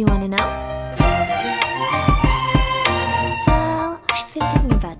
you want to know? Well, I've been thinking about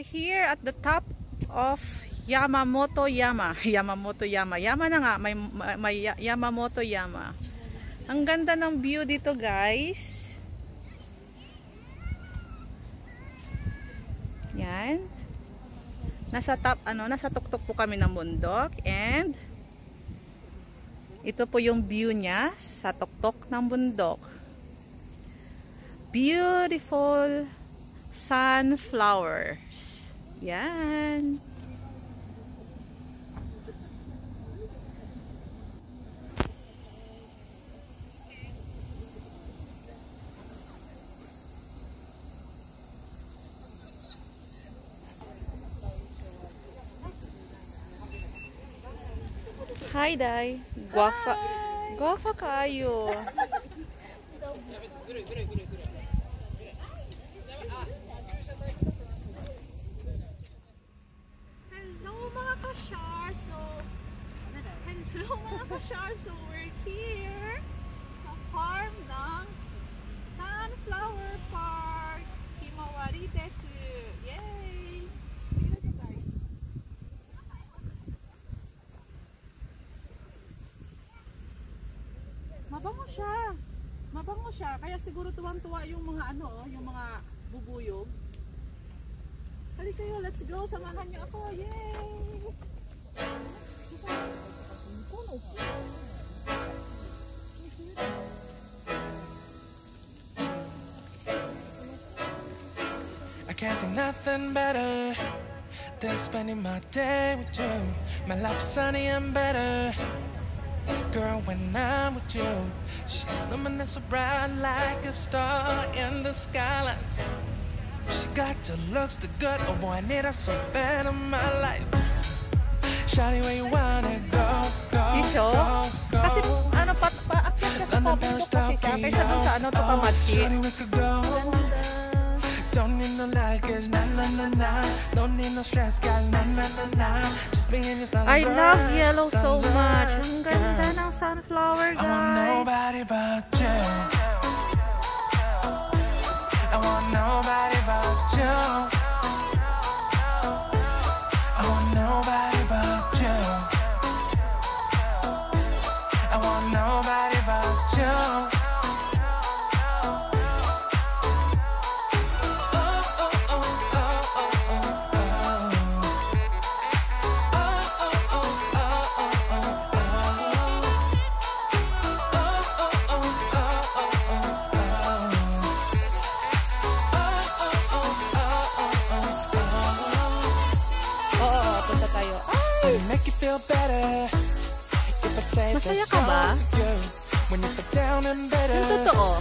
We're here at the top of Yamamoto Yama. Yamamoto Yama. Yama na nga. May, may Yamamoto Yama. Ang ganda ng view dito guys. Yan. Nasa top, ano, nasa tuktok po kami ng bundok. And, ito po yung view niya sa tuktok ng bundok. Beautiful sunflowers. Yan. Hi, Dai. Guafa. Guafa kayo. Siya! Kaya siguro tuwang-tuwa yung mga ano, yung mga bubuyog. Halika kayo, let's go. Samahan niyo ako. Yay! Can't think nothing better than spending my day with you. My life is sunny and better. Girl, when I'm with you, she luminous so bright like a star in the skylines. She got the looks, the good. Oh boy, I need her so bad in my life. Shawty, where you wanna go, go, Dito? go, go. Kasi ano pa, paakyat ka sa London, Paris, ko kasi siya. Tokyo. Kaysa dun sa ano to pamachi. Oh, shawty, we could go. Don't need no luggage, na na na na. Don't need no stress, got na na na na. Just be in your sun's I love yellow so much. Mm. Masaya ka ba? Yung totoo,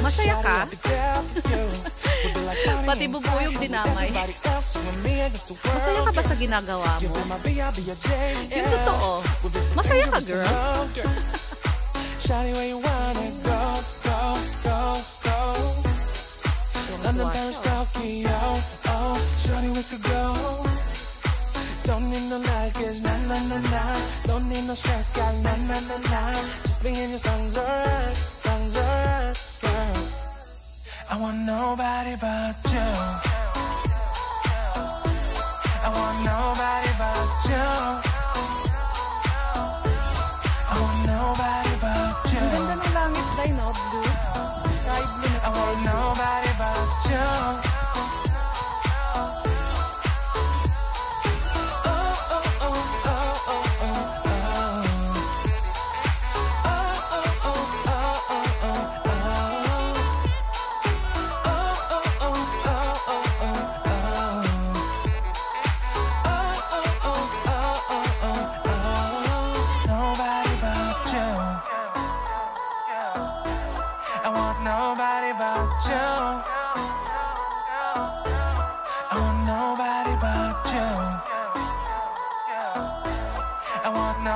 masaya ka? Pati bubuyog dinamay. Masaya ka ba sa ginagawa mo? Yung totoo, masaya ka, girl? Shawty, where you wanna go, go, go, go. London, Paris, Tokyo, oh, Shawty, we could go. Don't need no luggage, na na na na. Don't need no stress, got na na na na. Just be in your songs alright, songs alright, girl. I want nobody but you.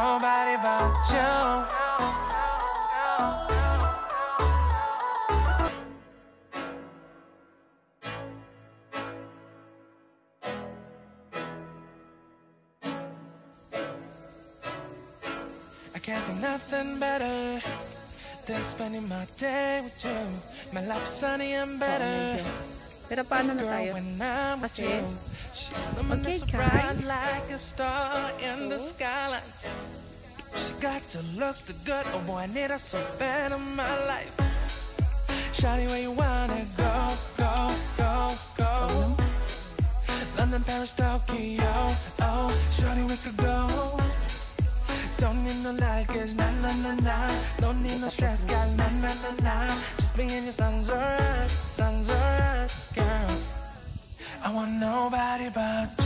Nobody but you. I can't think nothing better than spending my day with you. My life's sunny and better. Pero paano na tayo? when I'm with Kasi- you, she luminous Okay, guys. like a star in the skyline. She got the looks, the good. Oh boy, I need her so bad in my life. Shawty, where you wanna go, go, go, go? London, Paris, Tokyo. Oh, shawty, we could go. Don't need no luggage, nah, nah, nah. Don't need no stress, gal, nah, nah, nah, nah. Just be in your sun's want nobody but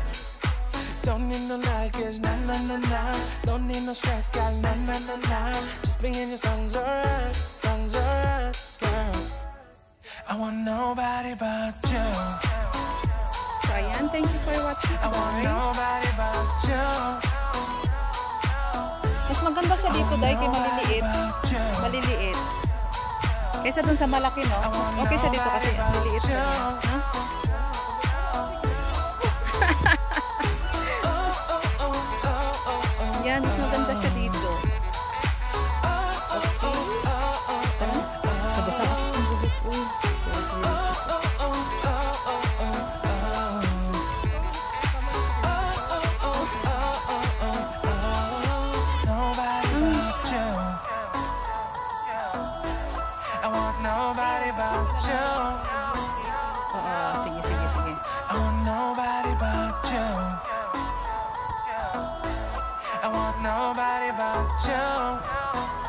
Don't need no luggage, nah, nah, nah, nah. Don't need no stress, gal, nah, nah, nah, nah. Just be in your sun's alright, sun's alright, girl. I want nobody but you. So, ayan. Thank you for watching, I want nobody but you. Mas maganda siya dito dahil kay maliliit. Maliliit. Kaysa dun sa malaki, no? Mas okay siya dito kasi ang liliit pa want nobody but you.